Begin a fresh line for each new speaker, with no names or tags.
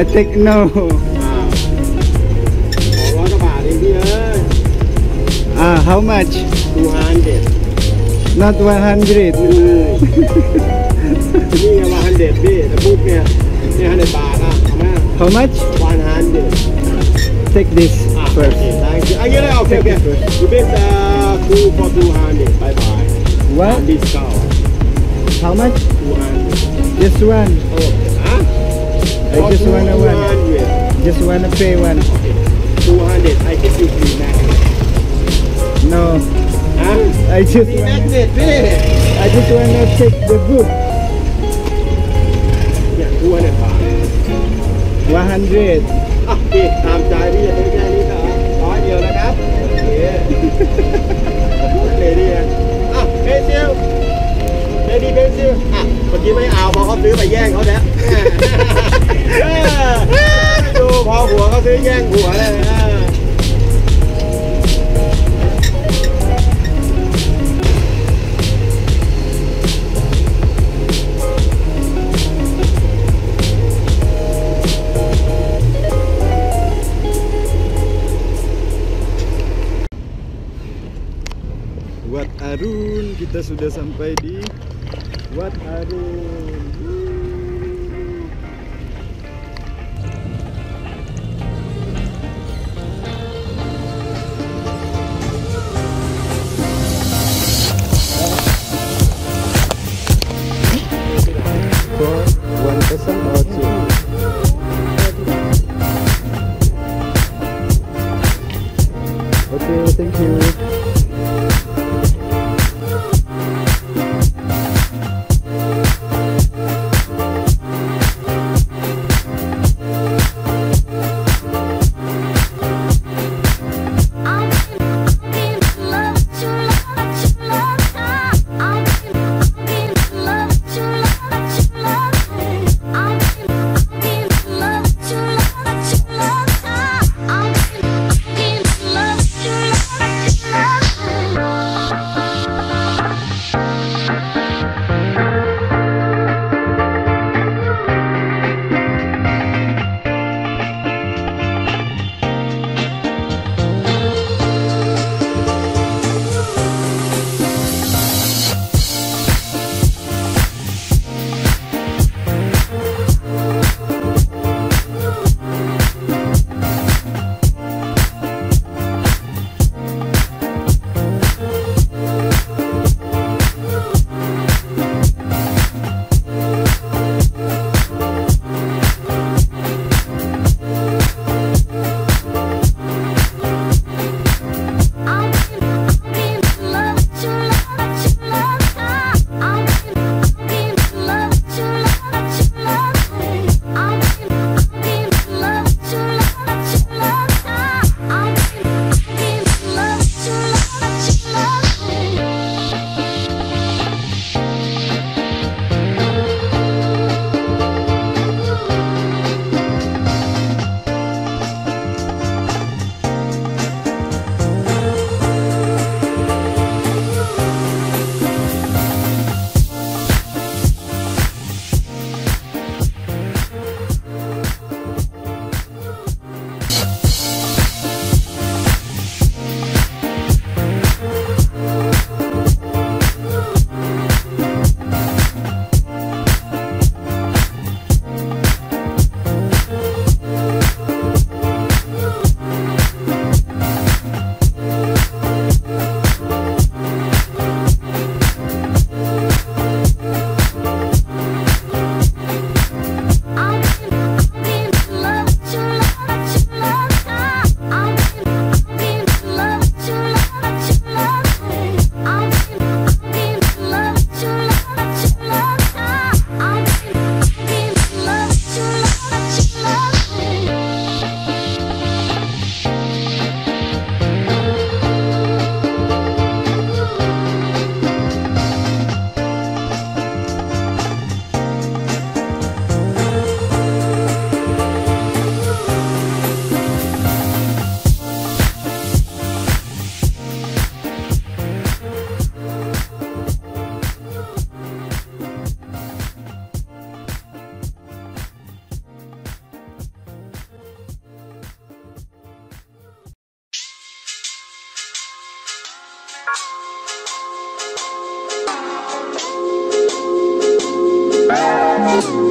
I think no.
อ่าสองร้อยกว่าบาทเองพี่เอ้ย
Ah, how much?
ดูฮานเด็ด
Not 100.
เลยนี่ไงวันฮันเด็ดพี่แต่ปุ๊บเนี่ยเนี่ยฮันเด็ดบาทอ่ะเอาไหม
How much?
วันฮันเด็ด
Take this
อ่ะ
first.
โอเค thank you อ่ะเงี้ยเลยโอเคโอเค you bet uh two for two hundred bye bye
What?
discount
How much?
two hundred
Just one.
โอเคฮะ
I just wanna
two
one.
hundred
Just wanna pay one.
two hundred I give you free magnet
No.
ฮะ
I just
ฟรีแม
wanna,
กเนตพี่
I just wanna take the book.
เนี่ยtwo hundred บาท
100.
อ่ะพี่ตามใจพี่จะซื้อแค่นี้ก็ร้อยเดียวนะครับโอเคเลยดีอ่ะอ่ะเพนซิลเลดี้เพนซิลอ่ะเ มื่อกี้ไม่เอาพอเขาซื้อไปแย่งเขาแล้วเออดูพอหัวเขาซื้อแย่งหัวเลยเออ
Wat Arun, kita sudah sampai di
Bye.